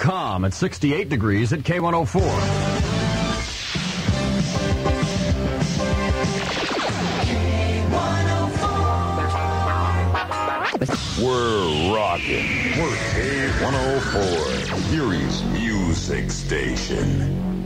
calm at 68 degrees at K104. We're rocking. We're K104, Erie's music station.